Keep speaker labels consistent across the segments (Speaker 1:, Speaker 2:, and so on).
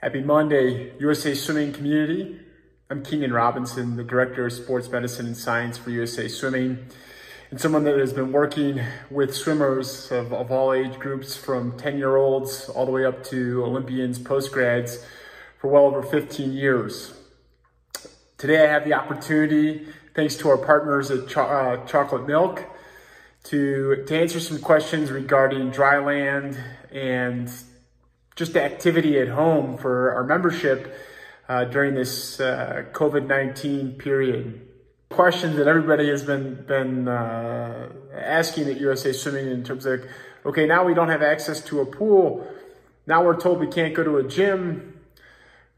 Speaker 1: Happy Monday, USA Swimming community. I'm Keenan Robinson, the Director of Sports Medicine and Science for USA Swimming, and someone that has been working with swimmers of, of all age groups from 10-year-olds all the way up to Olympians, post-grads for well over 15 years. Today I have the opportunity, thanks to our partners at Cho uh, Chocolate Milk, to, to answer some questions regarding dry land and just activity at home for our membership uh, during this uh, COVID-19 period. Questions that everybody has been, been uh, asking at USA Swimming in terms of, okay, now we don't have access to a pool. Now we're told we can't go to a gym.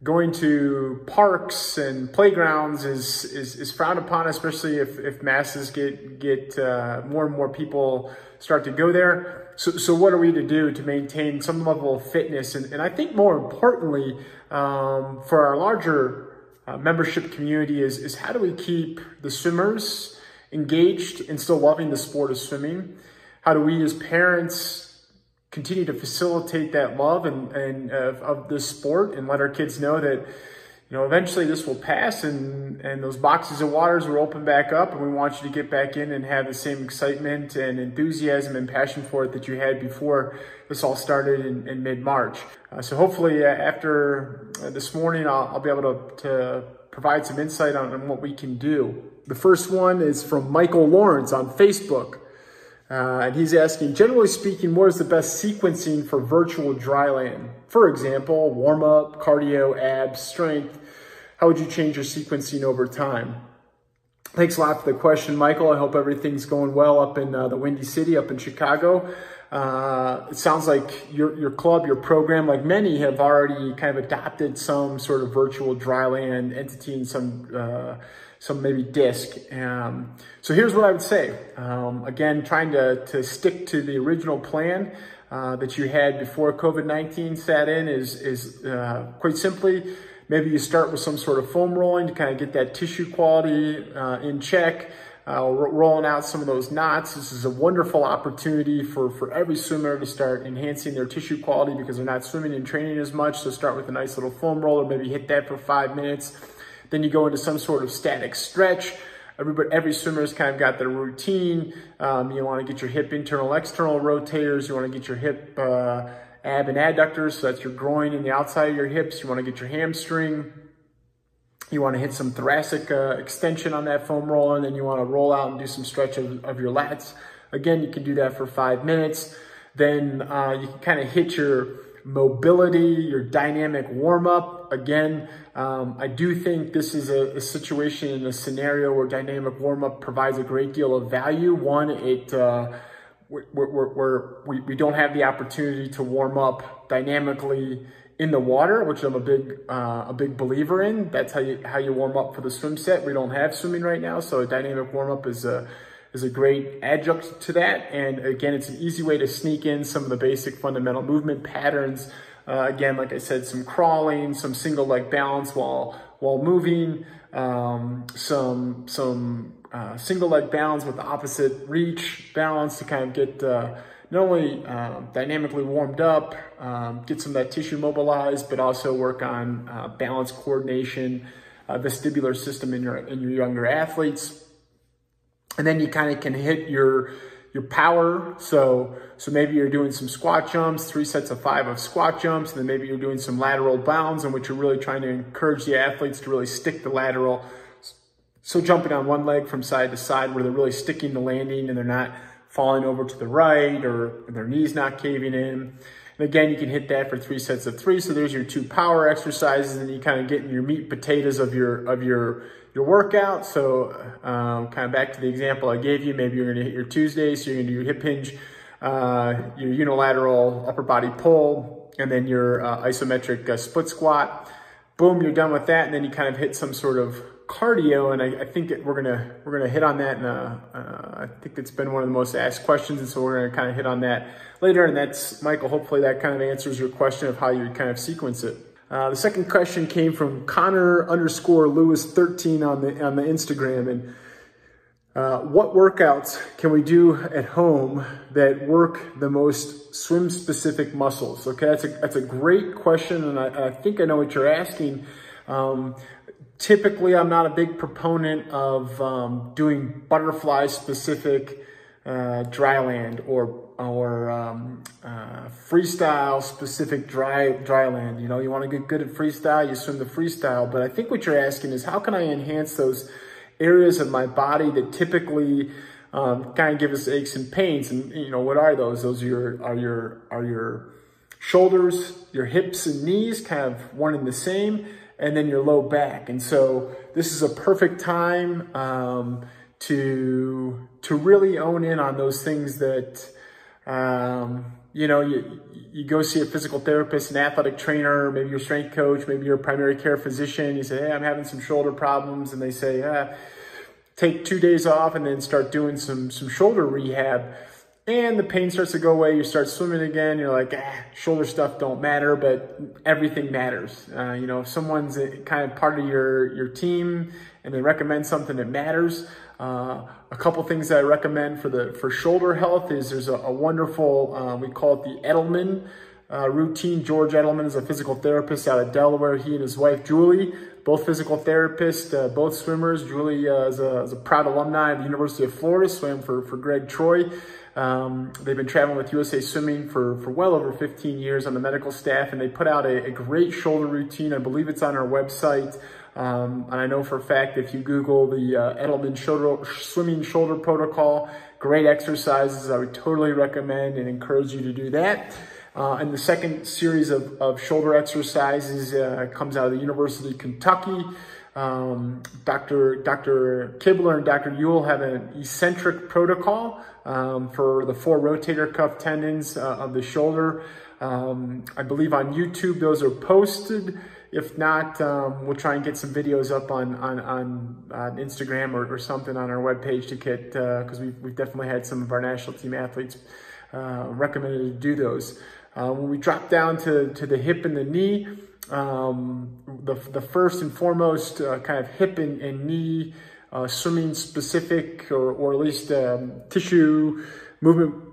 Speaker 1: Going to parks and playgrounds is, is, is frowned upon, especially if, if masses get, get uh, more and more people start to go there. So, so what are we to do to maintain some level of fitness? And, and I think more importantly, um, for our larger uh, membership community is, is how do we keep the swimmers engaged and still loving the sport of swimming? How do we as parents continue to facilitate that love and, and uh, of this sport and let our kids know that you know, eventually this will pass and, and those boxes of waters will open back up and we want you to get back in and have the same excitement and enthusiasm and passion for it that you had before this all started in, in mid-March. Uh, so hopefully uh, after uh, this morning, I'll, I'll, be able to, to provide some insight on, on, what we can do. The first one is from Michael Lawrence on Facebook. Uh, and he's asking, generally speaking, what is the best sequencing for virtual dry land? For example, warm up, cardio, abs, strength, how would you change your sequencing over time? Thanks a lot for the question, Michael. I hope everything's going well up in uh, the Windy City, up in Chicago. Uh, it sounds like your, your club, your program, like many have already kind of adopted some sort of virtual dryland entity and some, uh, some maybe disc. Um, so here's what I would say. Um, again, trying to, to stick to the original plan uh, that you had before COVID-19 sat in is, is uh, quite simply, Maybe you start with some sort of foam rolling to kind of get that tissue quality uh, in check. Uh, rolling out some of those knots. This is a wonderful opportunity for, for every swimmer to start enhancing their tissue quality because they're not swimming and training as much. So start with a nice little foam roller, maybe hit that for five minutes. Then you go into some sort of static stretch. Everybody, every swimmer's kind of got their routine. Um, you want to get your hip internal, external rotators. You want to get your hip uh, ab and adductors, so that's your groin and the outside of your hips. You want to get your hamstring. You want to hit some thoracic uh, extension on that foam roller, and then you want to roll out and do some stretch of, of your lats. Again, you can do that for five minutes. Then uh, you can kind of hit your mobility, your dynamic warm up. Again, um, I do think this is a, a situation in a scenario where dynamic warm up provides a great deal of value. One, it uh, we're, we're, we're, we, we don't have the opportunity to warm up dynamically in the water, which I'm a big uh, a big believer in. That's how you how you warm up for the swim set. We don't have swimming right now, so a dynamic warm up is a is a great adjunct to that. And again, it's an easy way to sneak in some of the basic fundamental movement patterns. Uh, again, like I said, some crawling, some single leg balance while while moving, um, some some uh, single leg balance with the opposite reach balance to kind of get uh, not only uh, dynamically warmed up, um, get some of that tissue mobilized, but also work on uh, balance coordination, uh, vestibular system in your in your younger athletes. And then you kind of can hit your your power. So, so maybe you're doing some squat jumps, three sets of five of squat jumps, and then maybe you're doing some lateral bounds in which you're really trying to encourage the athletes to really stick the lateral so jumping on one leg from side to side where they're really sticking the landing and they're not falling over to the right or their knees not caving in. And again, you can hit that for three sets of three. So there's your two power exercises and you kind of get in your meat potatoes of your, of your, your workout. So um, kind of back to the example I gave you, maybe you're gonna hit your Tuesday. So you're gonna do your hip hinge, uh, your unilateral upper body pull, and then your uh, isometric uh, split squat. Boom, you're done with that. And then you kind of hit some sort of cardio, and I, I think we're gonna we're gonna hit on that. And uh, I think it's been one of the most asked questions, and so we're gonna kind of hit on that later. And that's Michael. Hopefully, that kind of answers your question of how you kind of sequence it. Uh, the second question came from Connor underscore Lewis 13 on the on the Instagram, and Uh, what workouts can we do at home that work the most swim specific muscles? Okay, that's a, that's a great question and I, I think I know what you're asking. Um, typically, I'm not a big proponent of um, doing butterfly specific uh, dry land or or um, uh, freestyle specific dry dry land. You know, you want to get good at freestyle, you swim the freestyle. But I think what you're asking is how can I enhance those areas of my body that typically um, kind of give us aches and pains. And you know, what are those? Those are your are your are your shoulders, your hips and knees, kind of one and the same, and then your low back. And so this is a perfect time um, to to really own in on those things that um, you know you you go see a physical therapist, an athletic trainer, maybe your strength coach, maybe your primary care physician. You say, hey, I'm having some shoulder problems. And they say, yeah, take two days off and then start doing some, some shoulder rehab. And the pain starts to go away. You start swimming again. You're like, ah, shoulder stuff don't matter, but everything matters. Uh, you know, if someone's kind of part of your, your team and they recommend something that matters, uh, a couple things that I recommend for the for shoulder health is there's a, a wonderful, uh, we call it the Edelman uh, routine. George Edelman is a physical therapist out of Delaware. He and his wife, Julie, both physical therapists, uh, both swimmers. Julie uh, is, a, is, a, proud alumni of the University of Florida, swam for, for Gregg Troy. Um, they've been traveling with USA Swimming for, for well over 15 years on the medical staff, and they put out a, a great shoulder routine. I believe it's on our website. Um, and I know for a fact if you Google the uh, Edelman shoulder, swimming shoulder protocol, great exercises. I would totally recommend and encourage you to do that. Uh, and the second series of, of shoulder exercises uh, comes out of the University of Kentucky. Um, Dr. Dr. Kibler and Dr. Uhl have an eccentric protocol um, for the four rotator cuff tendons uh, of the shoulder. Um, I believe on YouTube those are posted. If not, um, we'll try and get some videos up on on, on, on Instagram or, or, something on our webpage to get, because uh, we've, we've definitely had some of our national team athletes uh, recommended to do those. Uh, when we drop down to, to the hip and the knee, um, the, the first and foremost uh, kind of hip and, and knee uh, swimming specific or, or at least um, tissue movement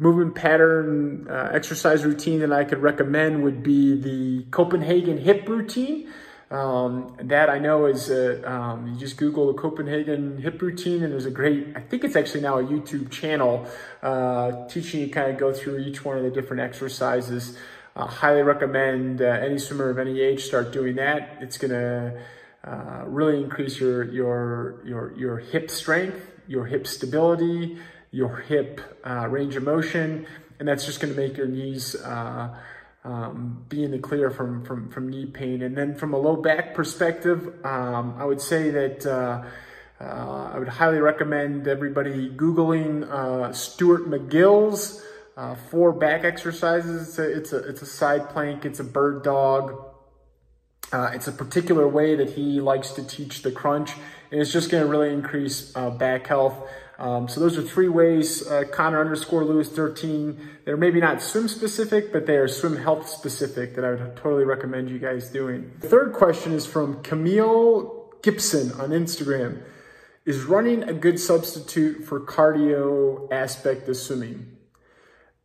Speaker 1: movement pattern uh, exercise routine that I could recommend would be the Copenhagen hip routine. Um, that I know is, uh, um, you just Google the Copenhagen hip routine and there's a great, I think it's actually now a YouTube channel uh, teaching you kind of go through each one of the different exercises. Uh, highly recommend uh, any swimmer of any age start doing that. It's gonna uh, really increase your, your, your, your hip strength, your hip stability, your hip uh, range of motion, and that's just gonna make your knees um, be in the clear from, from, from knee pain. And then from a low back perspective, um, I would say that uh, uh I would highly recommend everybody Googling uh, Stuart McGill's uh, four back exercises. It's a, it's a, it's a side plank, it's a bird dog, uh, it's a particular way that he likes to teach the crunch, and it's just going to really increase uh, back health. Um, so those are three ways, uh, Connor underscore Lewis 13. They're maybe not swim specific, but they are swim health specific that I would totally recommend you guys doing. The third question is from Camille Gibson on Instagram. Is running a good substitute for cardio aspect of swimming?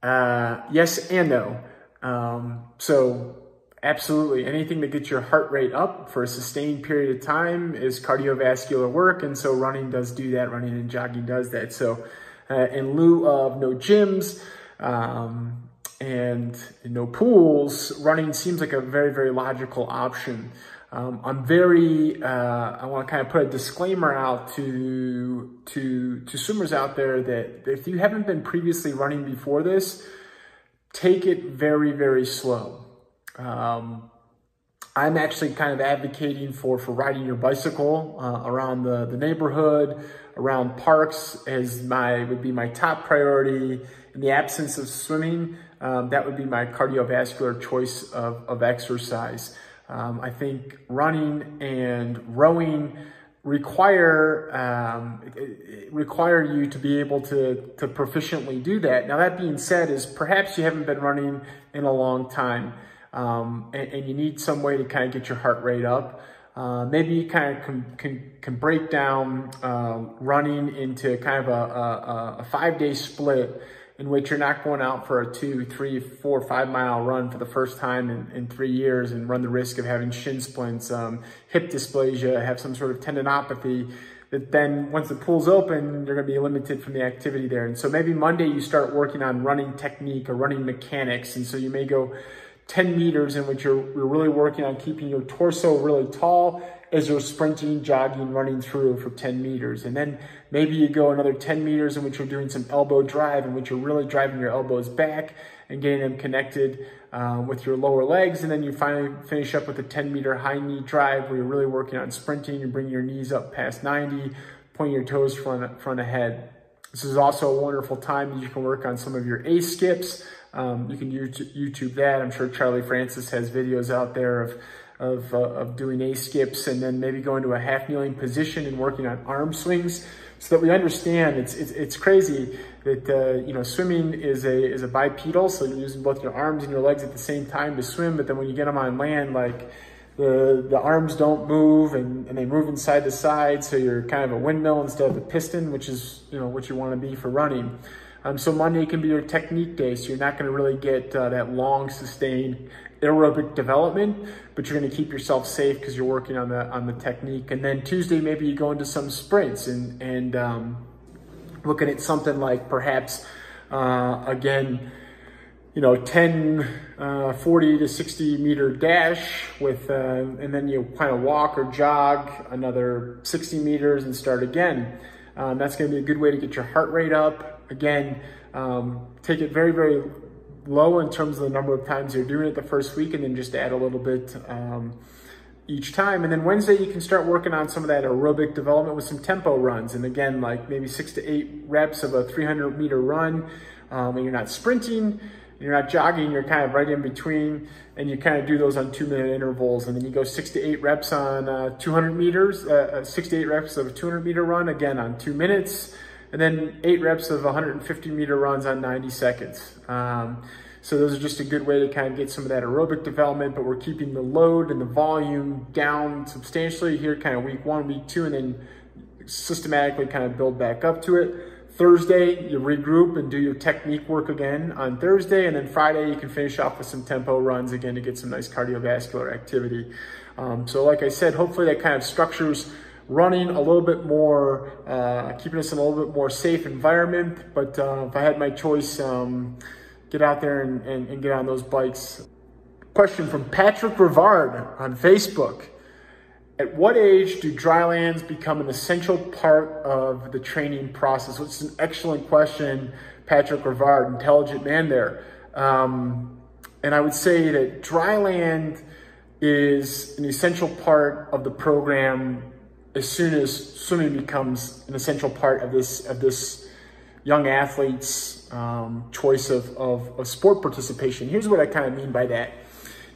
Speaker 1: Uh, yes and no. Um, so Absolutely. Anything that gets your heart rate up for a sustained period of time is cardiovascular work. And so running does do that. Running and jogging does that. So uh, in lieu of no gyms um, and no pools, running seems like a very, very logical option. Um, I'm very, uh, I want to kind of put a disclaimer out to, to, to swimmers out there that if you haven't been previously running before this, take it very, very slow. Um, I'm actually kind of advocating for, for riding your bicycle uh, around the, the neighborhood, around parks as my, would be my top priority. In the absence of swimming, um, that would be my cardiovascular choice of, of exercise. Um, I think running and rowing require um, require you to be able to to proficiently do that. Now that being said, is perhaps you haven't been running in a long time um, and, and, you need some way to kind of get your heart rate up. Uh, maybe you kind of can, can, can break down uh, running into kind of a, a, a five day split in which you're not going out for a two, three, four, five mile run for the first time in, in three years and run the risk of having shin splints, um, hip dysplasia, have some sort of tendinopathy. That then once the pool's open, you're going to be limited from the activity there. And so maybe Monday you start working on running technique or running mechanics. And so you may go 10 meters in which you're, you're really working on keeping your torso really tall as you're sprinting, jogging, running through for 10 meters. And then maybe you go another 10 meters in which you're doing some elbow drive in which you're really driving your elbows back and getting them connected um, with your lower legs. And then you finally finish up with a 10 meter high knee drive where you're really working on sprinting. You bring your knees up past 90, pointing your toes front, front ahead. This is also a wonderful time that you can work on some of your A skips. Um, you can YouTube that. I'm sure Charlie Francis has videos out there of of, uh, of doing A skips and then maybe going to a half kneeling position and working on arm swings so that we understand it's, it's, it's crazy that, uh, you know, swimming is a, is a bipedal. So you're using both your arms and your legs at the same time to swim. But then when you get them on land, like the, the arms don't move and, and they move inside to side. So you're kind of a windmill instead of a piston, which is, you know, what you want to be for running. Um, so Monday can be your technique day. So you're not going to really get uh, that long sustained aerobic development, but you're going to keep yourself safe because you're working on the on the technique. And then Tuesday, maybe you go into some sprints and and um, looking at something like perhaps uh, again, you know, 10, uh, 40 to 60 meter dash with, uh, and then you kind of walk or jog another 60 meters and start again. Um, that's going to be a good way to get your heart rate up again, um, take it very, very low in terms of the number of times you're doing it the first week and then just add a little bit um, each time. And then Wednesday, you can start working on some of that aerobic development with some tempo runs. And again, like maybe six to eight reps of a 300 meter run. Um, and you're not sprinting, you're not jogging, you're kind of right in between. And you kind of do those on two minute intervals. And then you go six to eight reps on uh, 200 meters, uh, uh, six to eight reps of a 200 meter run, again on two minutes and then eight reps of 150 meter runs on 90 seconds. Um, so those are just a good way to kind of get some of that aerobic development, but we're keeping the load and the volume down substantially here, kind of week one, week two, and then systematically kind of build back up to it. Thursday, you regroup and do your technique work again on Thursday. And then Friday, you can finish off with some tempo runs again to get some nice cardiovascular activity. Um, so like I said, hopefully that kind of structures running a little bit more, uh, keeping us in a little bit more safe environment. But uh, if I had my choice, um, get out there and, and, and, get on those bikes. Question from Patrick Rivard on Facebook. At what age do drylands become an essential part of the training process? It's an excellent question, Patrick Rivard, intelligent man there. Um, and I would say that dryland is an essential part of the program as soon as swimming becomes an essential part of this of this young athlete's um, choice of, of, of, sport participation. Here's what I kind of mean by that.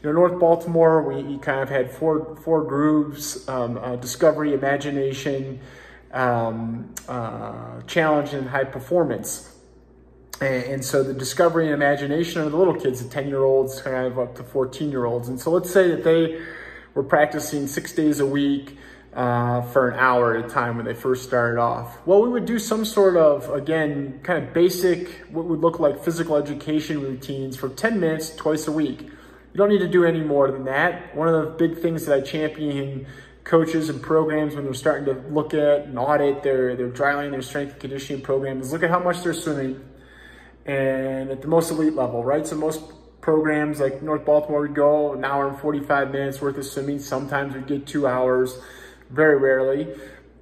Speaker 1: You know, North Baltimore, we kind of had four four groups: um, uh, discovery, imagination, um, uh, challenge, and high performance. And, and, so the discovery and imagination are the little kids, the 10 year olds, kind of up to 14 year olds. And so let's say that they were practicing six days a week, uh, for an hour at a time when they first started off? Well, we would do some sort of, again, kind of basic, what would look like physical education routines for 10 minutes twice a week. You don't need to do any more than that. One of the big things that I champion coaches and programs when they're starting to look at and audit their, their dryland, their strength and conditioning program is look at how much they're swimming and at the most elite level, right? So most programs like North Baltimore would go an hour and 45 minutes worth of swimming. Sometimes we get two hours very rarely.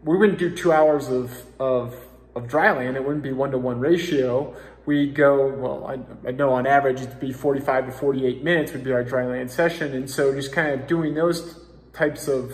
Speaker 1: We wouldn't do two hours of, of, of dry land. It wouldn't be one-to-one ratio. We'd go, well, I, I know on average it'd be 45 to 48 minutes would be our dry land session. And so just kind of doing those types of,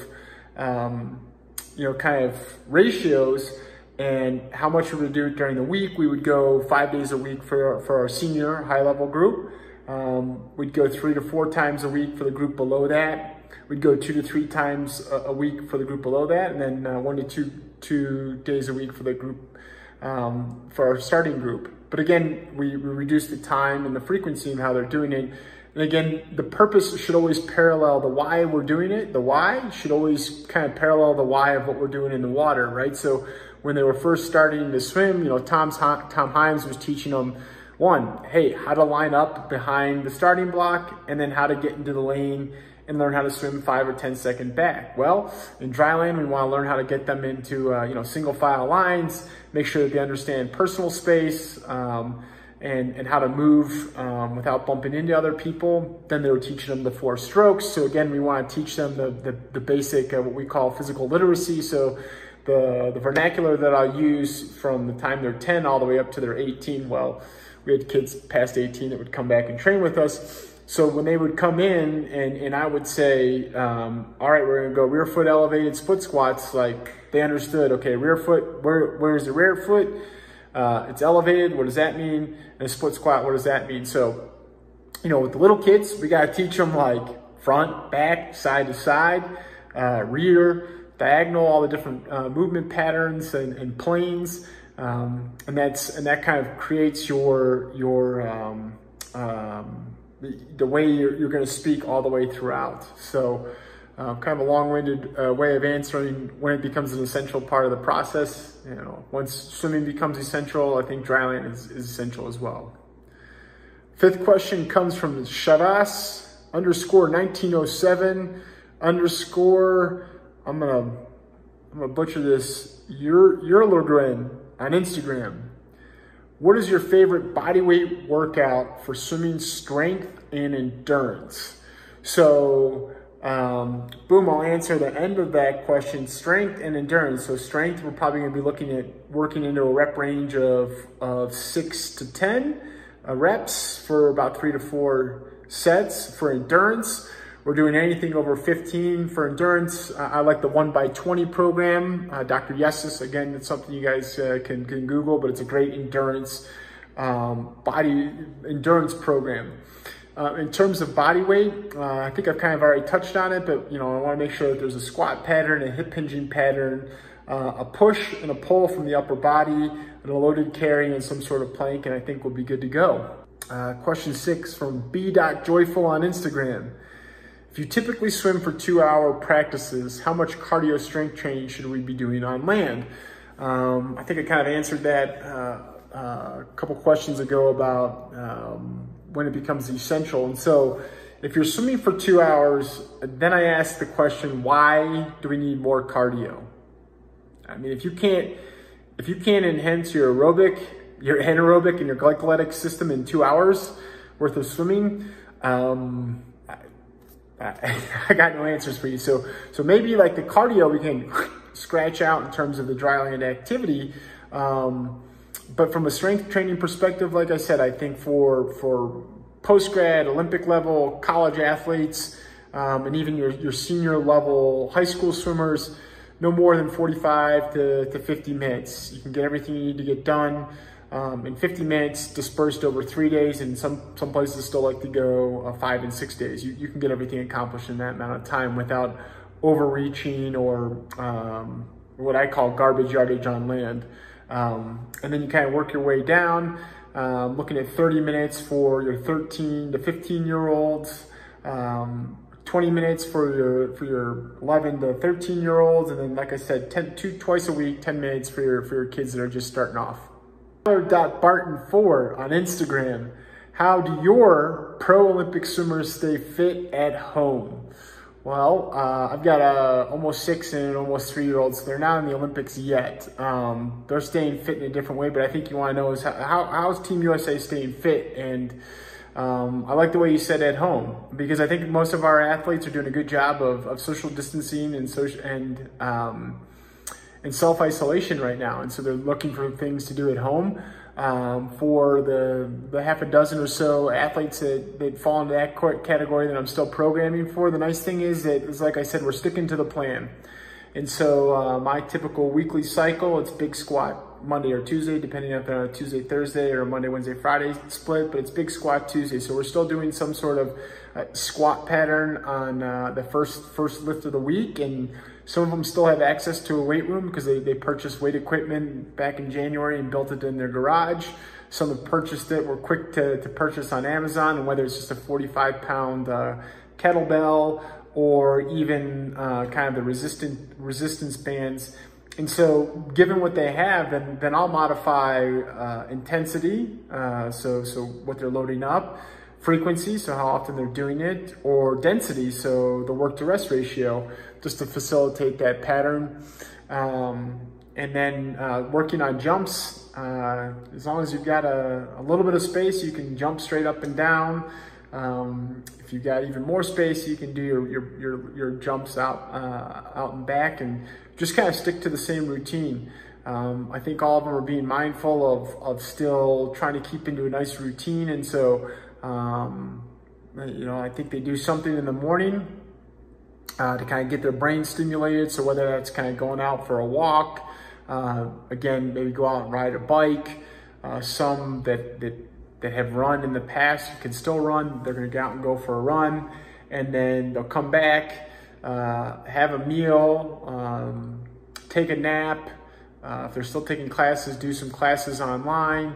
Speaker 1: um, you know, kind of ratios and how much we would do during the week. We would go five days a week for, for our senior high level group. Um, we'd go three to four times a week for the group below that. We'd go two to three times a, week for the group below that, and then uh, one to two two days a week for the group um, for our starting group. But again, we, we reduce the time and the frequency and how they're doing it And again, the purpose should always parallel the why we're doing it. The why should always kind of parallel the why of what we're doing in the water, right? So when they were first starting to swim, you know, Tom's, Tom Himes was teaching them one, hey, how to line up behind the starting block and then how to get into the lane and learn how to swim five or 10 second back. Well, in dry land, we wanna learn how to get them into, uh, you know, single file lines, make sure that they understand personal space, um, and, and how to move um, without bumping into other people. Then they were teaching them the four strokes. So again, we want to teach them the, the, the basic, uh, what we call physical literacy. So the, the vernacular that I'll use from the time they're 10 all the way up to their 18. Well, we had kids past 18 that would come back and train with us. So when they would come in and, and I would say, um, all right, we're gonna go rear foot elevated split squats, like they understood, okay, rear foot, where, where's the rear foot? Uh, it's elevated, what does that mean? And a split squat, what does that mean? So, you know, with the little kids, we gotta teach them like front, back, side to side, uh, rear, diagonal, all the different uh, movement patterns and, and planes. Um, and that's, and that kind of creates your, your, um, um, the, way you're, you're gonna speak all the way throughout. So, uh, kind of a long-winded uh, way of answering when it becomes an essential part of the process. You know, once swimming becomes essential, I think dryland is, is essential as well. Fifth question comes from Shavas underscore 1907 underscore, I'm gonna, I'm gonna butcher this, Yerlogren on Instagram. What is your favorite bodyweight workout for swimming strength and endurance? So um, boom, I'll answer the end of that question, strength and endurance. So strength, we're probably gonna be looking at working into a rep range of, of six to 10 uh, reps for about three to four sets. For endurance, we're doing anything over 15 for endurance. Uh, I like the one by 20 program. Uh, Dr. Yessis, again, it's something you guys uh, can, can Google, but it's a great endurance um, body endurance program. Uh, in terms of body weight, uh, I think I've kind of already touched on it, but you know, I want to make sure that there's a squat pattern, a hip hinging pattern, uh, a push and a pull from the upper body, and a loaded carry and some sort of plank, and I think we'll be good to go. Question six from B. Joyful on Instagram. If you typically swim for two hour practices, how much cardio strength training should we be doing on land? Um, I think I kind of answered that uh, uh, a couple questions ago about um, when it becomes essential. And so if you're swimming for two hours, then I ask the question, why do we need more cardio? I mean, if you can't, if you can't enhance your aerobic, your anaerobic and your glycolytic system in two hours worth of swimming, um, I, got no answers for you. So, so maybe like the cardio we can scratch out in terms of the dryland activity. Um, but from a strength training perspective, like I said, I think for for post grad, Olympic level, college athletes, um, and even your, your senior level high school swimmers, no more than 45 to, to 50 minutes. You can get everything you need to get done um, in 50 minutes dispersed over three days, and some, some places still like to go uh, five and six days. You, you can get everything accomplished in that amount of time without overreaching or um, what I call garbage yardage on land. Um, and then you kind of work your way down, um, looking at 30 minutes for your 13 to 15 year olds, um, 20 minutes for your for your 11 to 13 year olds, and then like I said, 10, two, twice a week, 10 minutes for your for your kids that are just starting off. Barton4 on Instagram. How do your pro Olympic swimmers stay fit at home? Well, uh, I've got a almost six and an almost three year old, so they're not in the Olympics yet. Um, they're staying fit in a different way, but I think you want to know is how, how how's Team USA staying fit? And um, I like the way you said at home because I think most of our athletes are doing a good job of, of social distancing and social and um, and self isolation right now, and so they're looking for things to do at home um, for the, the half a dozen or so athletes that, that fall into that court category that I'm still programming for. The nice thing is that, is like I said, we're sticking to the plan. And so uh, my typical weekly cycle, it's big squat Monday or Tuesday, depending if they're on a Tuesday, Thursday, or Monday, Wednesday, Friday split, but it's big squat Tuesday. So we're still doing some sort of uh, squat pattern on uh, the first first lift of the week. And some of them still have access to a weight room because they, they purchased weight equipment back in January and built it in their garage. some have purchased it, were quick to, to purchase on Amazon, and whether it's just a 45 pound uh, kettlebell or even uh, kind of the resistant resistance bands. And so given what they have, then, then I'll modify uh, intensity, uh, so, so what they're loading up, frequency, so how often they're doing it, or density, so the work to rest ratio, just to facilitate that pattern. Um, and then uh, working on jumps, uh, as long as you've got a, a, little bit of space, you can jump straight up and down. Um, if you've got even more space, you can do your, your, your, your jumps out, uh, out and back and just kind of stick to the same routine. Um, I think all of them are being mindful of, of still trying to keep into a nice routine. And so, um, you know, I think they do something in the morning uh, to kind of get their brain stimulated. So whether that's kind of going out for a walk, uh, again, maybe go out and ride a bike. Uh, some that, that, that have run in the past can still run. They're going to go out and go for a run. And then they'll come back, uh, have a meal, um, take a nap. Uh, if they're still taking classes, do some classes online.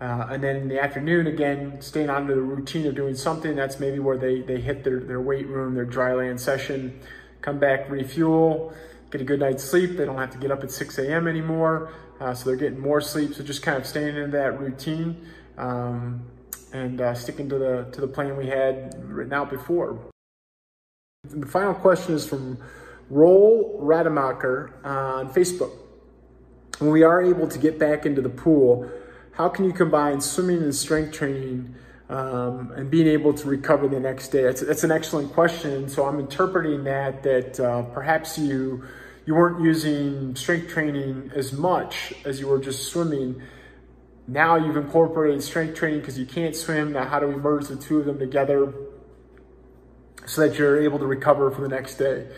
Speaker 1: Uh, and then in the afternoon, again, staying on the routine of doing something. That's maybe where they, they hit their, their weight room, their dry land session, come back, refuel, get a good night's sleep. They don't have to get up at 6 a.m. anymore. Uh, so they're getting more sleep. So just kind of staying in that routine um, and uh, sticking to the, to the plan we had written out before. The final question is from Roll Rademacher on Facebook. When we are able to get back into the pool, how can you combine swimming and strength training um, and being able to recover the next day? That's, that's an excellent question. So I'm interpreting that that uh, perhaps you you weren't using strength training as much as you were just swimming. Now you've incorporated strength training because you can't swim. Now how do we merge the two of them together so that you're able to recover for the next day?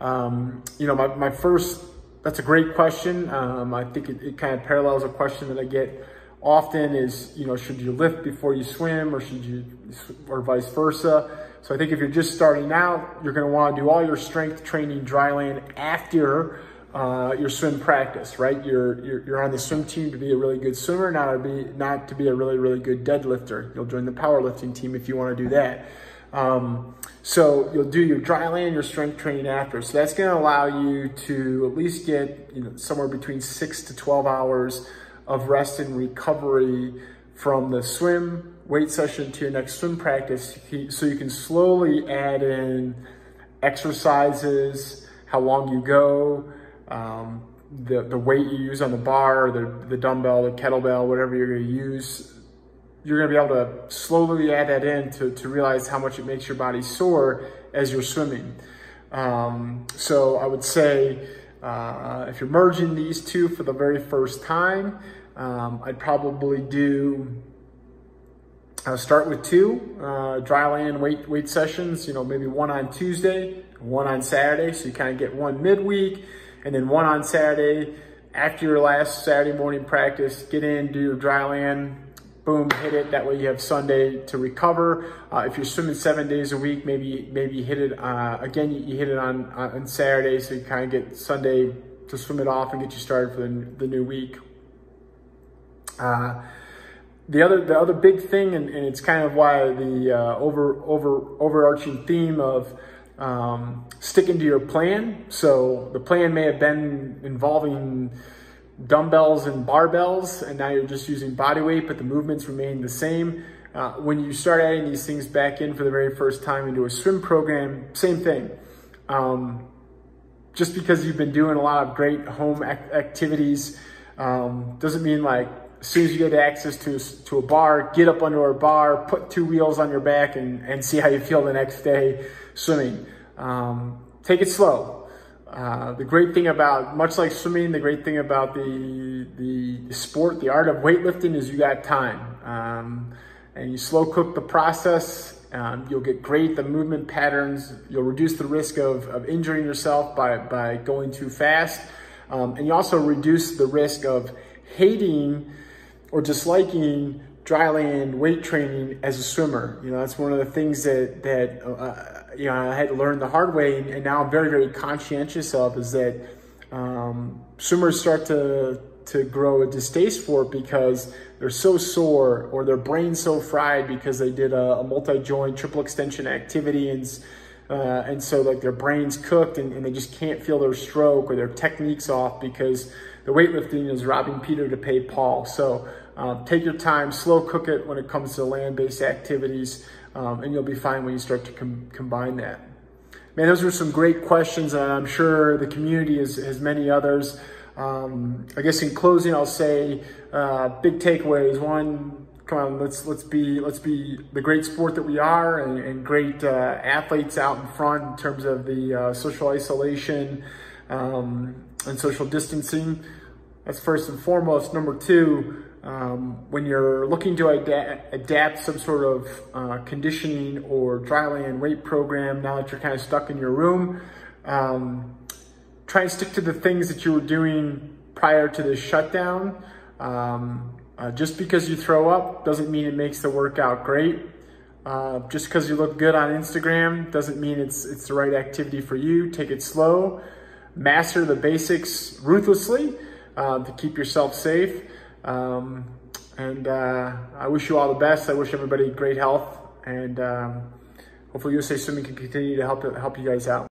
Speaker 1: Um, you know, my, my first, that's a great question. Um, I think it, it kind of parallels a question that I get often is, you know, should you lift before you swim or should you, or vice versa. So I think if you're just starting out, you're gonna wanna do all your strength training dry land after uh, your swim practice, right? You're, you're, you're on the swim team to be a really good swimmer, not to be, not to be a really, really good deadlifter. You'll join the powerlifting team if you wanna do that. Um, so you'll do your dry land, your strength training after. So that's gonna allow you to at least get you know, somewhere between six to 12 hours of rest and recovery from the swim weight session to your next swim practice so you can slowly add in exercises, how long you go, um, the, the weight you use on the bar, the, the dumbbell, the kettlebell, whatever you're gonna use. You're gonna be able to slowly add that in to, to realize how much it makes your body sore as you're swimming. Um, so I would say, uh, if you're merging these two for the very first time, um, I'd probably do, uh, start with two uh, dry land weight, weight sessions, you know, maybe one on Tuesday, one on Saturday. So you kind of get one midweek and then one on Saturday after your last Saturday morning practice, get in, do your dry land, boom, hit it. That way you have Sunday to recover. Uh, if you're swimming seven days a week, maybe maybe hit it, uh, again, you, you, hit it on, on Saturday so you kind of get Sunday to swim it off and get you started for the, the new week. Uh, the other the other big thing, and, and it's kind of why the uh, over over overarching theme of um, sticking to your plan. So the plan may have been involving dumbbells and barbells, and now you're just using body weight, but the movements remain the same. Uh, when you start adding these things back in for the very first time into a swim program, same thing. Um, just because you've been doing a lot of great home ac activities um, doesn't mean like as soon as you get access to, to a bar, get up under a bar, put two wheels on your back and, and see how you feel the next day swimming. Um, take it slow. Uh, the great thing about, much like swimming, the great thing about the, the sport, the art of weightlifting is you got time. Um, and you slow cook the process, um, you'll get great the movement patterns, you'll reduce the risk of, of injuring yourself by, by going too fast. Um, and you also reduce the risk of hating or disliking dry land weight training as a swimmer. You know, that's one of the things that, that uh, you know, I had to learn the hard way and, and now I'm very, very conscientious of is that um, swimmers start to to grow a distaste for it because they're so sore or their brain's so fried because they did a, a multi-joint triple extension activity and uh, and so like their brain's cooked and, and, they just can't feel their stroke or their technique's off because the weightlifting is robbing Peter to pay Paul. So um, take your time, slow cook it when it comes to land-based activities, um, and you'll be fine when you start to com combine that. Man, those are some great questions, and I'm sure the community has, has many others. Um, I guess in closing, I'll say uh, big takeaways. One, come on, let's let's be let's be the great sport that we are, and, and great uh, athletes out in front in terms of the uh, social isolation um, and social distancing. That's first and foremost. Number two, um, when you're looking to adapt, adapt some sort of uh, conditioning or dryland weight program, now that you're kind of stuck in your room. Um, try and stick to the things that you were doing prior to the shutdown. Um, uh, just because you throw up doesn't mean it makes the workout great. Uh, just because you look good on Instagram doesn't mean it's, it's the right activity for you. Take it slow. Master the basics ruthlessly uh, to keep yourself safe. Um, and uh, I wish you all the best. I wish everybody great health. And um, hopefully USA Swimming can continue to help, help you guys out.